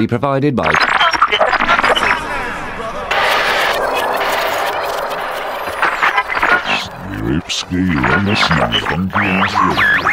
be provided by. On the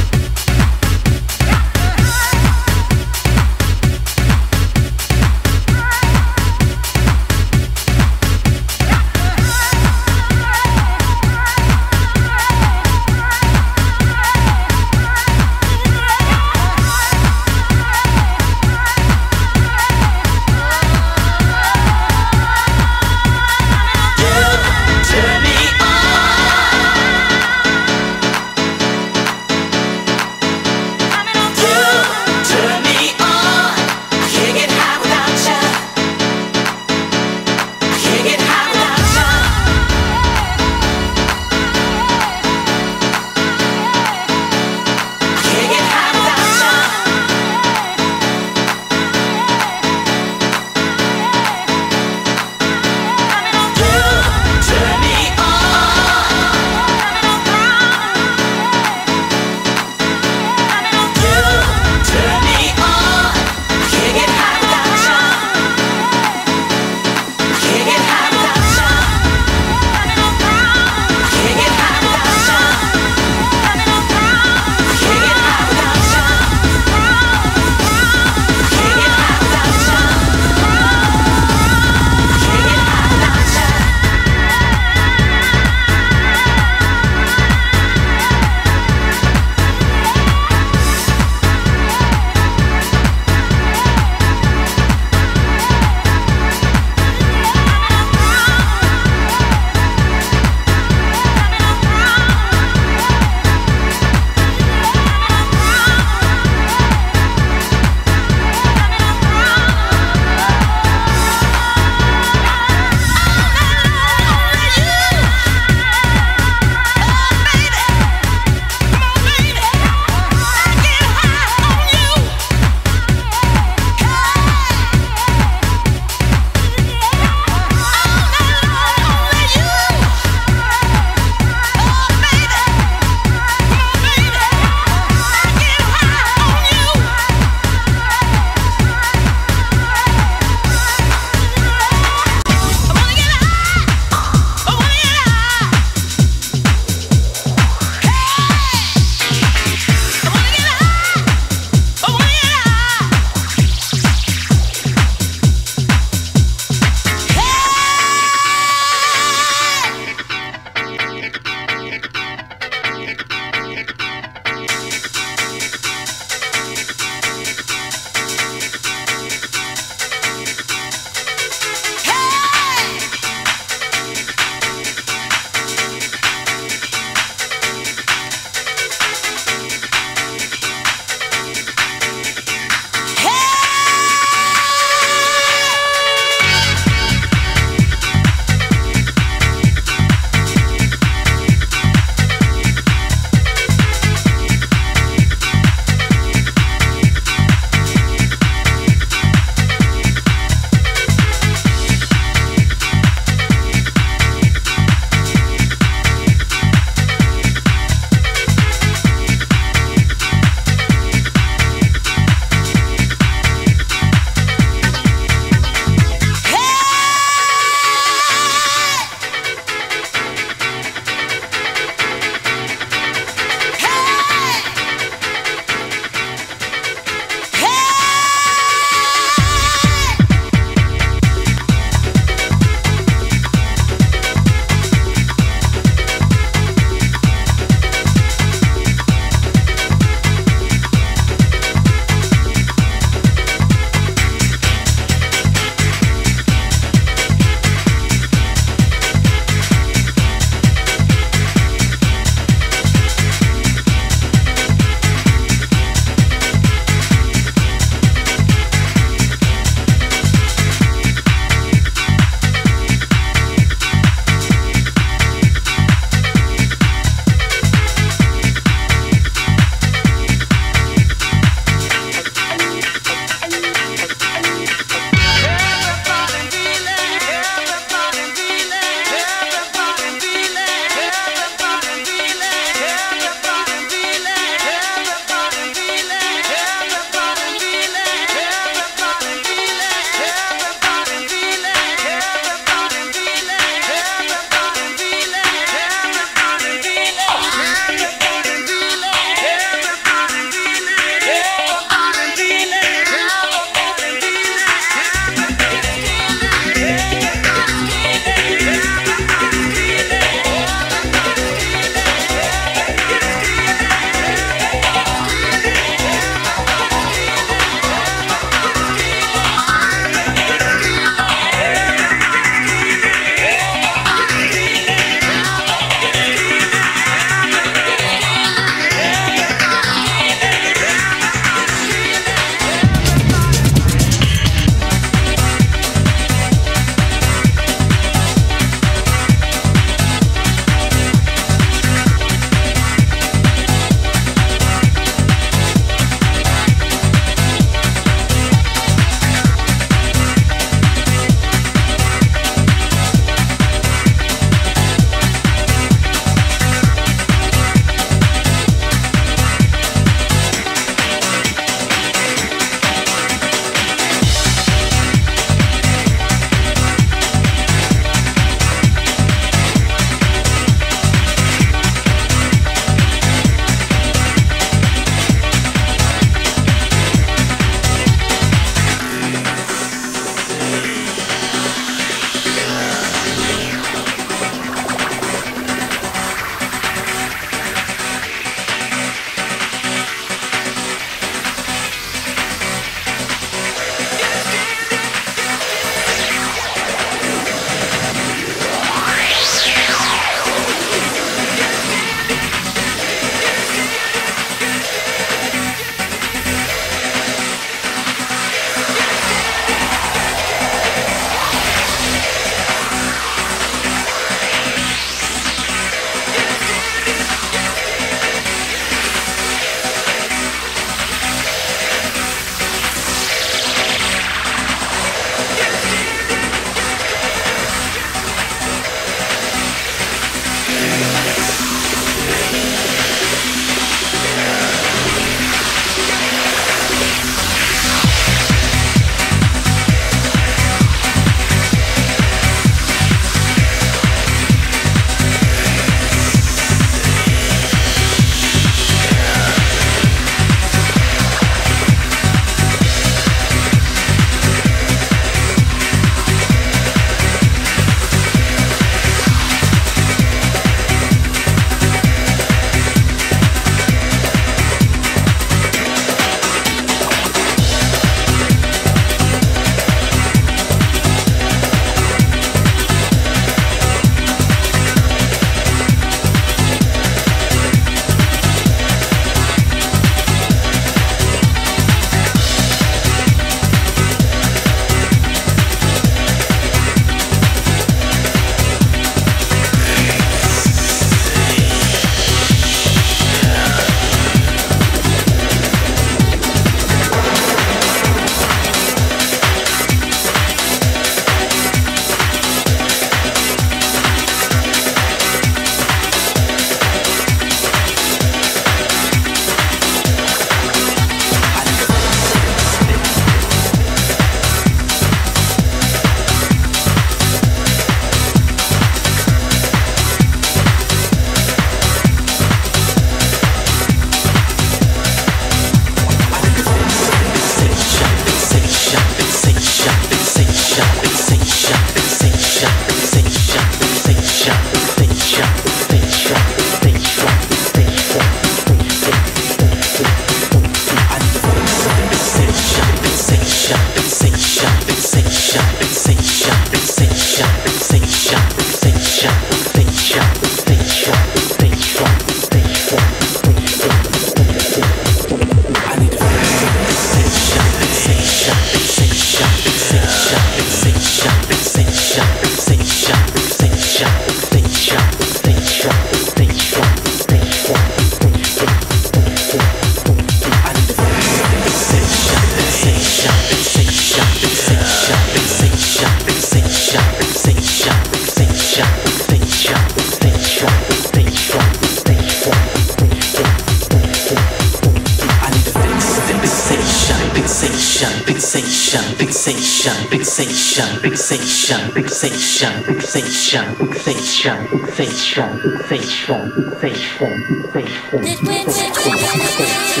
fixation, fixation, fixation, fixation, fixation, fixation, fixation, fixation, fixation, It went straight to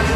my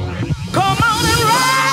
Oh!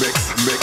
mix, mix.